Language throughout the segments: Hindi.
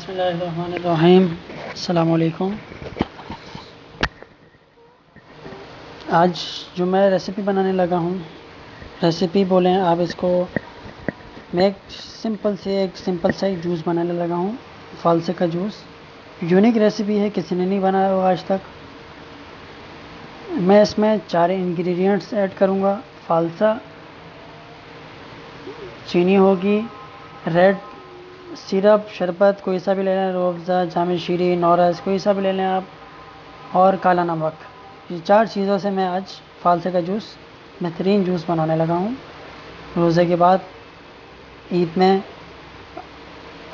असलकुम आज जो मैं रेसिपी बनाने लगा हूँ, रेसिपी बोलें आप इसको, मैं एक सिंपल से एक सिंपल सा एक जूस बनाने लगा हूँ, फालसे का जूस। यूनिक रेसिपी है, किसी ने नहीं बनाया हुआ आज तक। मैं इसमें चार इंग्रेडिएंट्स ऐड करूँगा, फालसा, चीनी होगी, रेड सिरप, शरबत, कोई सा भी ले लें रूअफ़ज़ा जाम शीरी, नौरस, कोई सा भी ले लें आप, और काला नमक। ये चार चीज़ों से मैं आज फालसे का जूस, बेहतरीन जूस बनाने लगा हूँ। रोज़े के बाद ईद में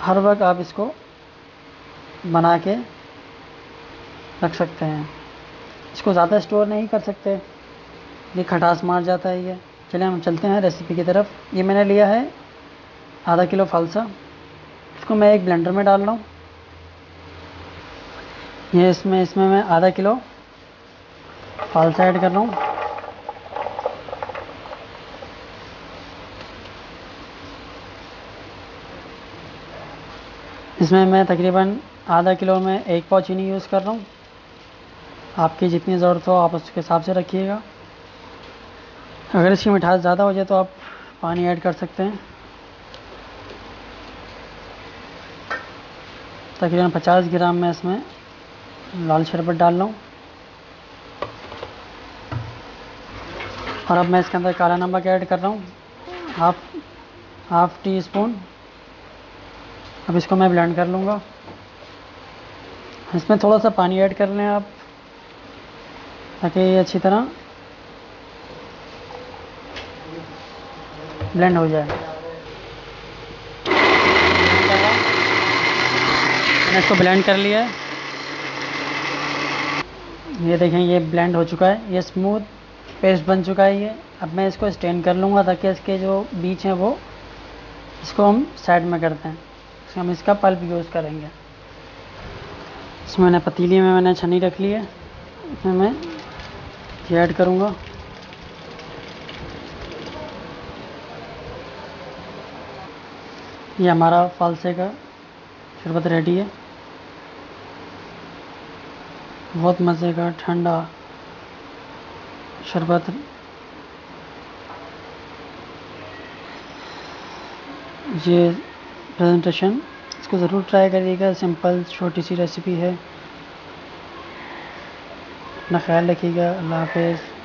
हर वक्त आप इसको बना के रख सकते हैं। इसको ज़्यादा स्टोर नहीं कर सकते। ये खटास मार जाता है ये। चलिए हम चलते हैं रेसिपी की तरफ़। ये मैंने लिया है आधा किलो फालसा। इसको मैं एक ब्लेंडर में डाल रहा हूँ। ये इसमें इसमें मैं आधा किलो फालसा ऐड कर रहा हूँ। इसमें मैं तकरीबन आधा किलो में एक पाव चीनी यूज़ कर रहा हूँ। आपकी जितनी ज़रूरत हो, आप उसके हिसाब से रखिएगा। अगर इसकी मिठास ज़्यादा हो जाए तो आप पानी ऐड कर सकते हैं। तकरीबन 50 ग्राम में इसमें लाल शरबत डाल रहा हूँ और अब मैं इसके अंदर काला नमक ऐड कर रहा हूँ। हाफ़ हाफ़ टी स्पून अब इसको मैं ब्लेंड कर लूँगा। इसमें थोड़ा सा पानी ऐड कर लें आप, ताकि ये अच्छी तरह ब्लेंड हो जाए। मैंने इसको ब्लेंड कर लिया है। ये देखें, ये ब्लेंड हो चुका है, ये स्मूथ पेस्ट बन चुका है ये। अब मैं इसको स्टेन कर लूँगा ताकि इसके जो बीच हैं वो, इसको हम साइड में करते हैं। हम इसका पल्प यूज़ करेंगे। इसमें मैंने पतीली में मैंने छनी रख ली है। इसमें मैं ये ऐड करूँगा। ये हमारा फालसे का शरबत रेडी है। बहुत मज़े का ठंडा शरबत। ये प्रेजेंटेशन इसको ज़रूर ट्राई करिएगा सिंपल छोटी सी रेसिपी है। अपना ख्याल रखिएगा, अल्लाह हाफिज़।